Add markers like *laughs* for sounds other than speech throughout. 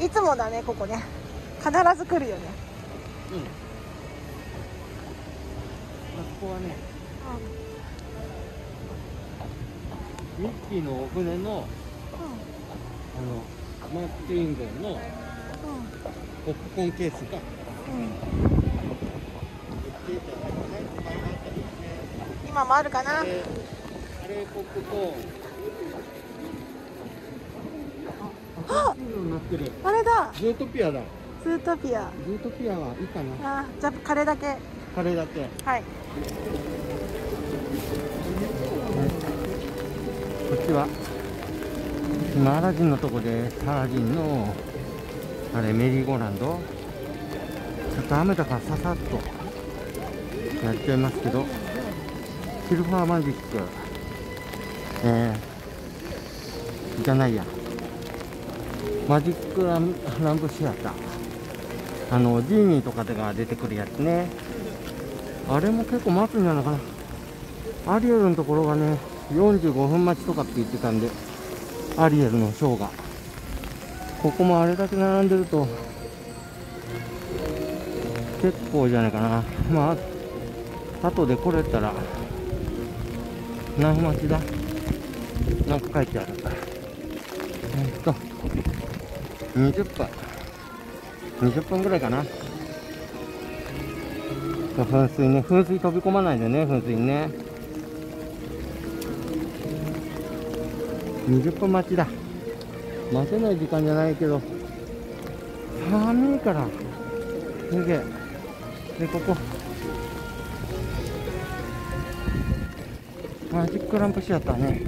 いつもだねここね。必ず来るよね。うん。あそこはねミッキーのお船のあのマーク・ツインゴンのポップコーンケースがうん。今もあるかな？カレーカレーポップコーンああれだ。ズートピアだ。ズートピア。ズートピアはいいかな。あじゃあカレーだけ。カレーだけ。はい。こっちは今アラジンのとこでアラジンのあれメリーゴーランド。ちょっと雨だからささっと。やっちゃいますけど。シルファーマジック。えー、じゃないやマジックランランプシアター。あのジーニーとかでが出てくるやつね。あれも結構待つんじゃないかな。アリエルのところがね45分待ちとかって言ってたんでアリエルのショーが。ここもあれだけ並んでると結構じゃないかな。まあ後で来れたら何待ちだ。なんか書いてある。えっと20分。20分ぐらいかな。噴水ね。噴水飛び込まないでね噴水ね。20分待ちだ。待てない時間じゃないけど。寒いから。すげ。えでここ。マジックランプシアターね。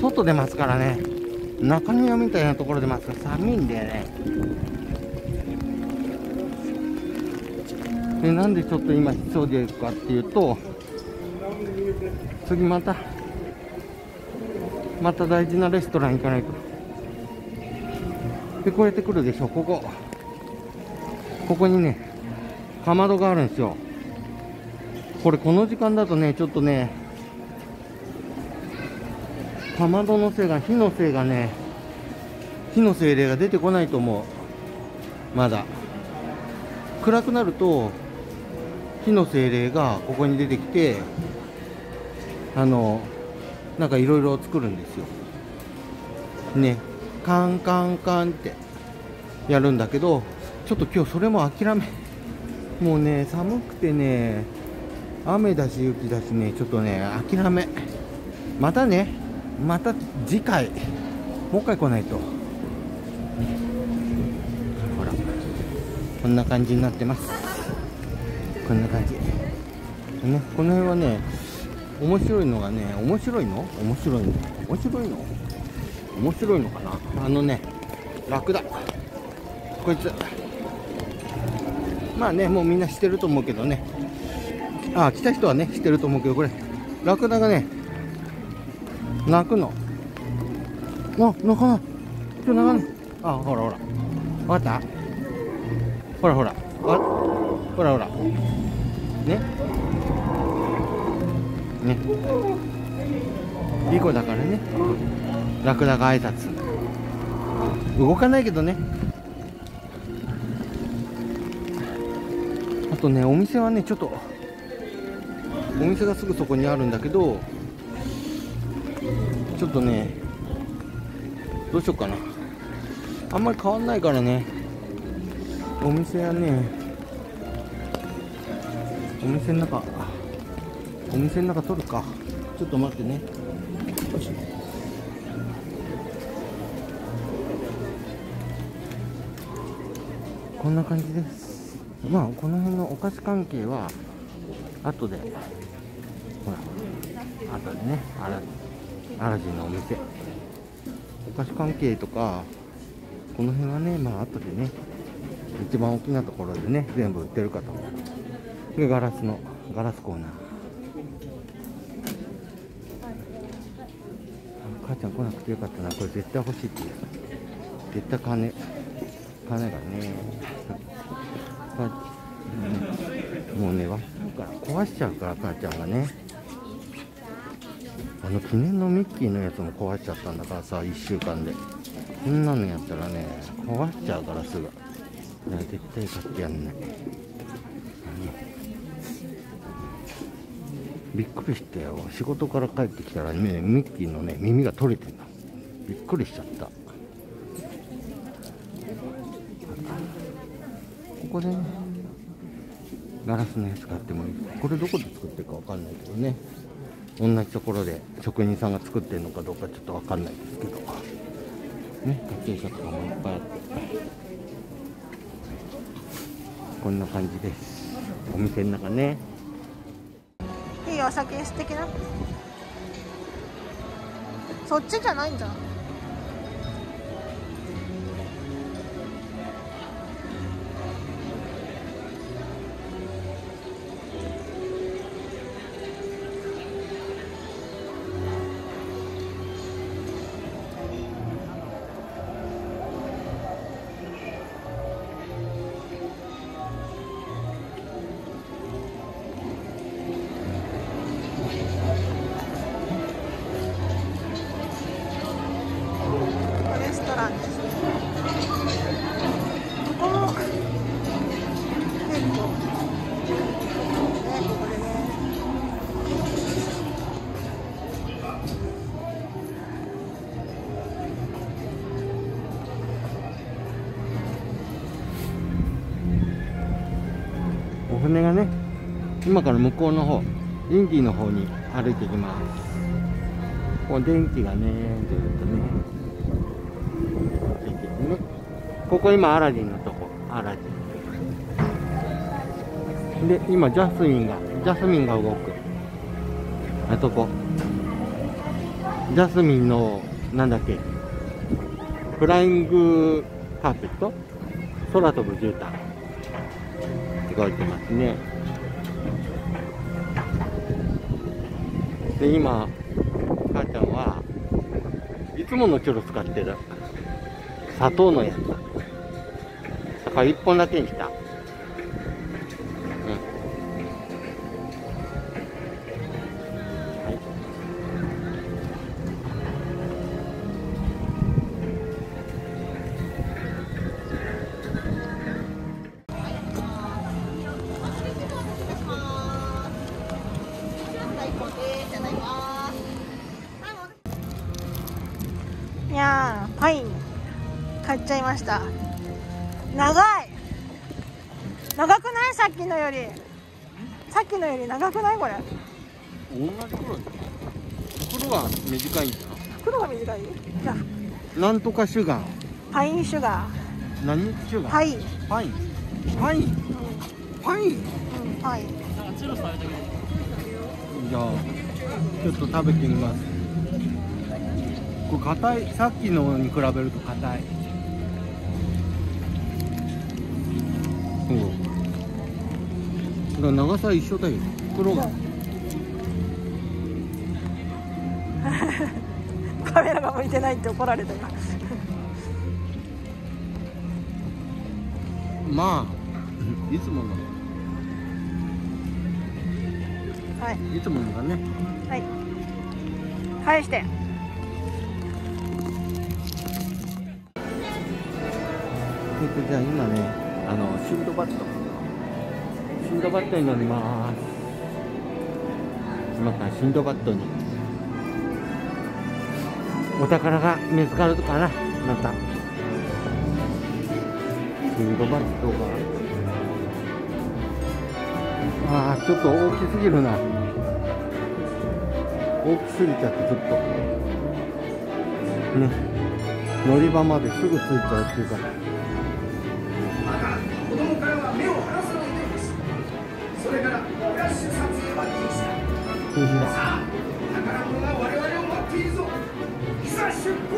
外出ますからね。中庭みたいなところでますから寒いんだよね。でなんでちょっと今急いでるかっていうと次またまた大事なレストラン行かないと。でこうやって来るでしょここ。ここにねかまどがあるんですよ。これこの時間だとねちょっとねかまどのせいが火のせいがね火の精霊が出てこないと思う。まだ。暗くなると火の精霊がここに出てきてあのなんかいろいろ作るんですよ。ね。カンカンカンってやるんだけどちょっと今日それも諦め *laughs* もうね寒くてね雨だし雪だしねちょっとね諦め。またね。また次回もう一回来ないと。ほらこんな感じになってます。こんな感じ。ねこの辺はね面白いのがね面白いの？面白いの？面白いの？面白いのかな？あのねラクダ。こいつ。まあねもうみんな知ってると思うけどね。あ来た人はね知ってると思うけどこれラクダがね泣くの？あ泣かない。ちょ泣かない。あほらほら。わかった？ほらほら。わほらほら。ね？ね？いい子だからね。ラクダが挨拶。動かないけどね。あとねお店はねちょっとお店がすぐそこにあるんだけどちょっとねどうしようかな。あんまり変わんないからね。お店はねお店の中お店の中撮るか。ちょっと待ってね。よしこんな感じです。まあこの辺のお菓子関係は後で。ほら後でねアラアラジンのお店。お菓子関係とかこの辺はねまあ後でね一番大きなところでね全部売ってるかと。思うでガラスのガラスコーナー。母ちゃん来なくてよかったな。これ絶対欲しいって言う。絶対金。金がね。もうね忘れるから壊しちゃうから母ちゃんがね。あの記念のミッキーのやつも壊っちゃったんだからさ1週間で。こんなのやったらね壊っちゃうからすぐ。いや絶対買ってやんない。びっくりしてよ。仕事から帰ってきたらねミッキーのね耳が取れてんだびっくりしちゃった。ここでねガラスのやつ買ってもいい。これどこで作ってるかわかんないけどね。同じところで職人さんが作ってるのかどうかちょっとわかんないですけど。ね家計とかもいっぱいあって。こんな感じです。お店の中ね。いいお酒素敵な。そっちじゃないんじゃない？今から向こうの方インディの方に歩いていきます。こう電気がねずっとねついてるねここ今アラジンのとこアラジンで今ジャスミンがジャスミンが動く。あそこジャスミンのなんだっけフライングカーペット？空飛ぶ絨毯。動いてますね。で今母ちゃんはいつものチョロ使ってる。砂糖のやつだ。から1本だけにした。ちゃいました。長い。長くない？さっきのより。さっきのより長くない？これ。同じ袋袋が短いんだ袋が短い？じゃあ。なんとかシュガー。パインシュガ何シュガー？ーパイ。ン、パイン。パイン。パイン。うん、パイ。ンじゃあちょっと食べてみます。これ硬い。さっきのに比べると硬いうだから長さ一緒だよ。袋が。*laughs* カメラが向いてないって怒られた今 *laughs* まあ *laughs* いつもの。はい。いつものだね。はい。返して。えっとじゃあ今ねあのシンドバット。シンドバットに乗ります。今からシンドバットに。お宝が見つかるかなまた。シンドバットが。ああちょっと大きすぎるな。大きすぎちゃってちょっと。ね。乗り場まですぐ着いちゃうっていうか。それからフラッシュ撮影は禁止ださあ宝物が我々を待っているぞいざ出航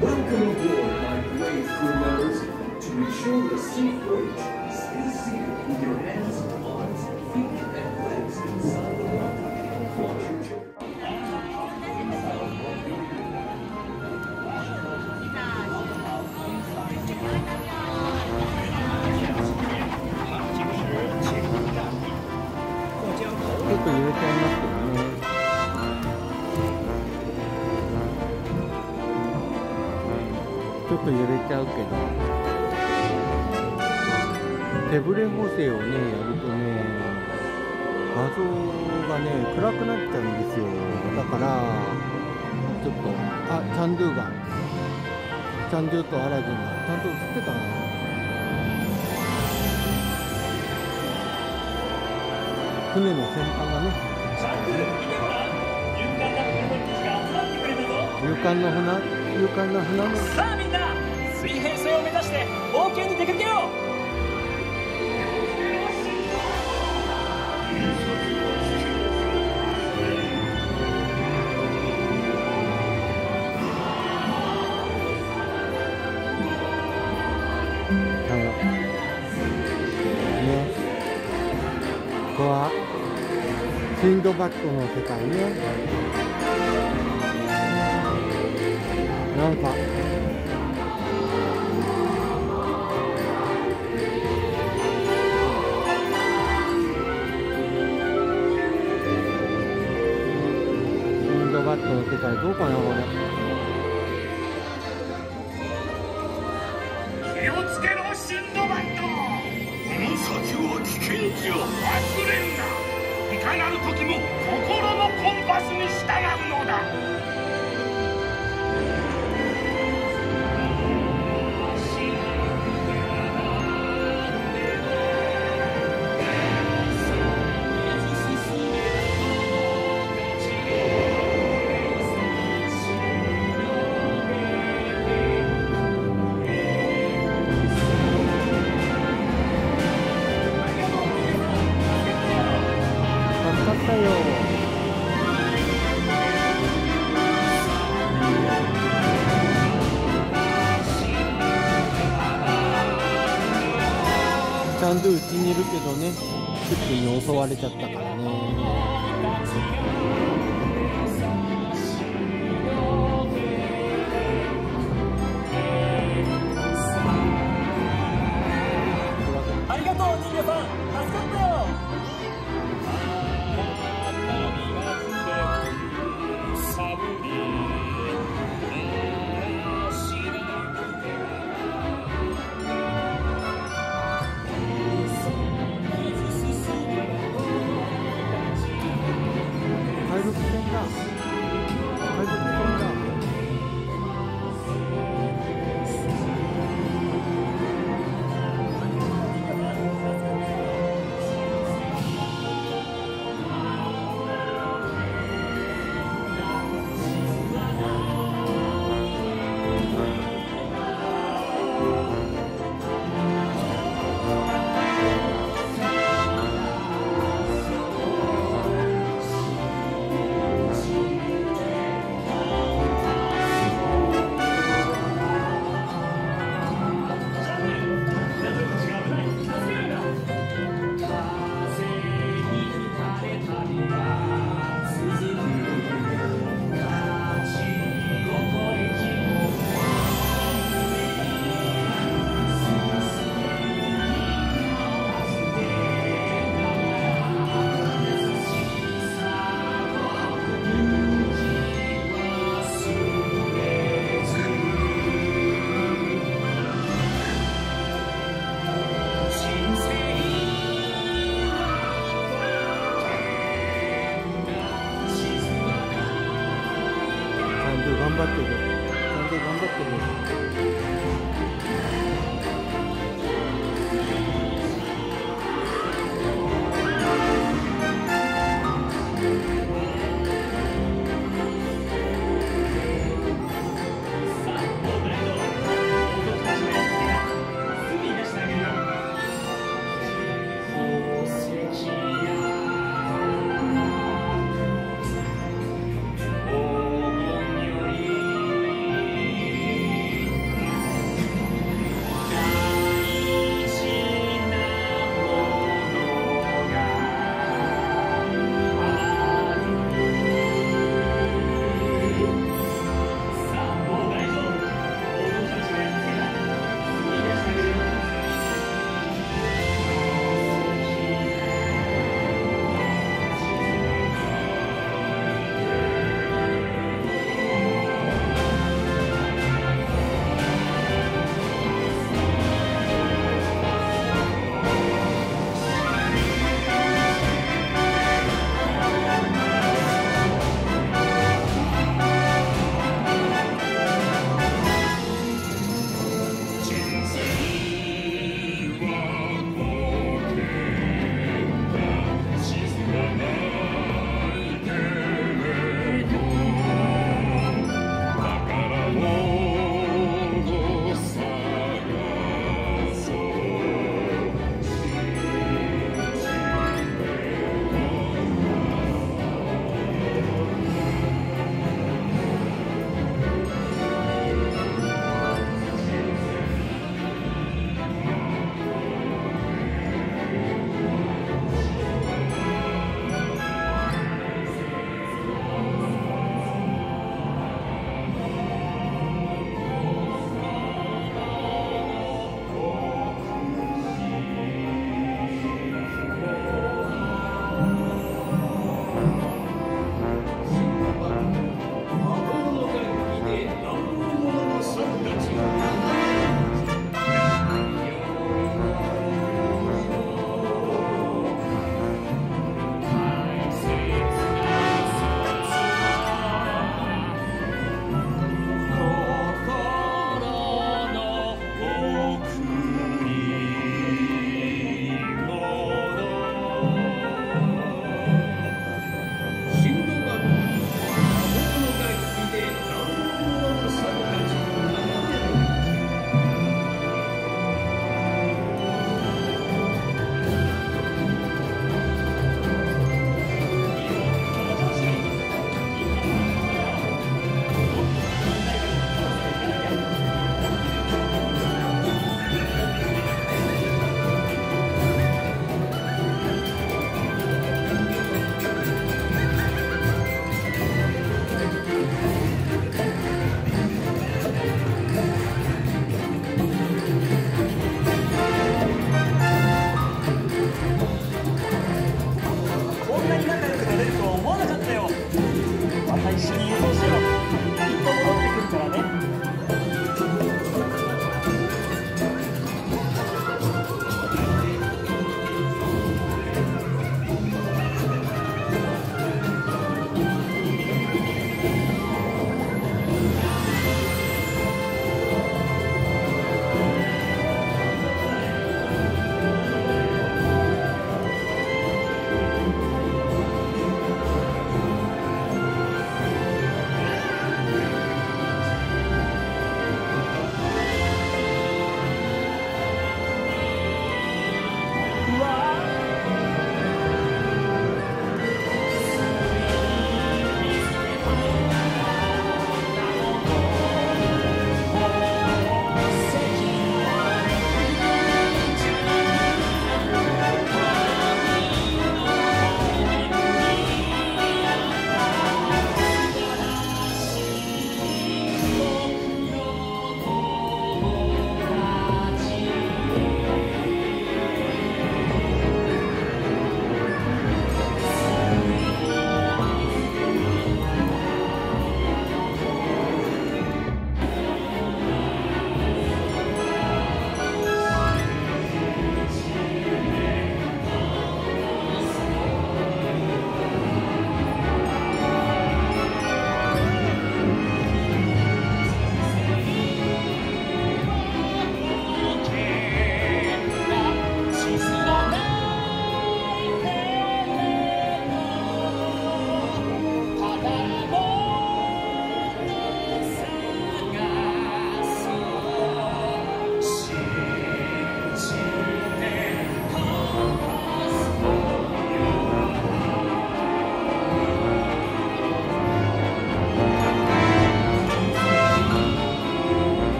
Welcome aboard my brave crew members to ensure the safe voyage stay seated with your hands と揺れちゃいますけどねちょっと揺れちゃうけど手ぶれ補正をねやるとね画像がね暗くなっちゃうんですよ。だからちょっとあチャンドゥがチャンドゥとアラジンがちゃんと映ってたな船の先端がね勇敢な船勇敢な船さあみんな水平線を目指して冒険に出かけよう。シンドバッドの世界ね。なんか。シンドバッドの世界どうかなこれ気をつけろシンドバッドこの先は危険じゃ。なう時も心のコンパスに従うのだ。ちゃんとうちにいるけどねクッキーに襲われちゃったからね。